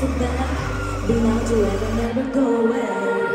so bad. Be my duet and never go away.